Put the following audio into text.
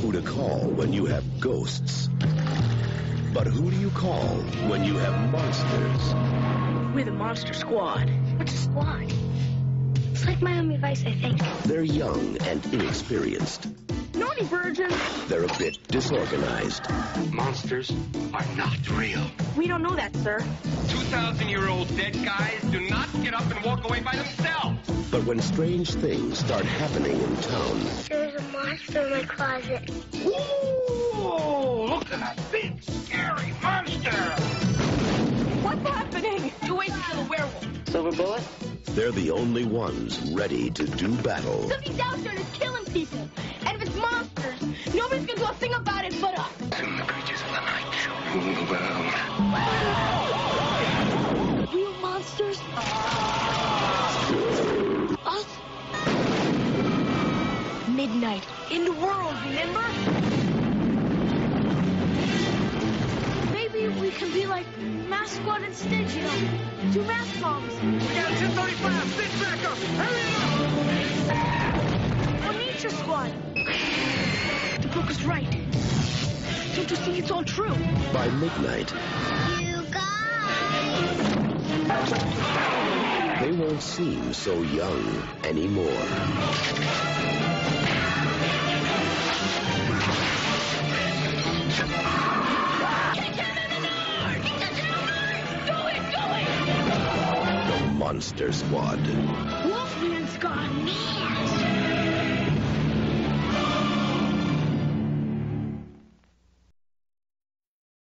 who to call when you have ghosts. But who do you call when you have monsters? We're the Monster Squad. What's a squad? It's like Miami Vice, I think. They're young and inexperienced. Naughty virgin. They're a bit disorganized. Monsters are not real. We don't know that, sir. 2,000 year old dead guys do not get up and walk away by themselves. But when strange things start happening in town, There's monster in my closet. Ooh, look at that big, scary monster! What's happening? You wait until the werewolf. Silver bullet? they're the only ones ready to do battle. Something's out there and it's killing people. And if it's monsters, nobody's gonna do a thing about it but us. Soon the creatures of the night shall rule the world. Real monsters? Us? Midnight. In the world, remember? Maybe we can be like Mask Squad instead, you know. Two mask bombs. We got 1035, stick back up! Hurry Or Nature Squad. The book is right. Don't you see it's all true? By midnight, You guys! they won't seem so young anymore. Monster Squad. Wolfman Squad.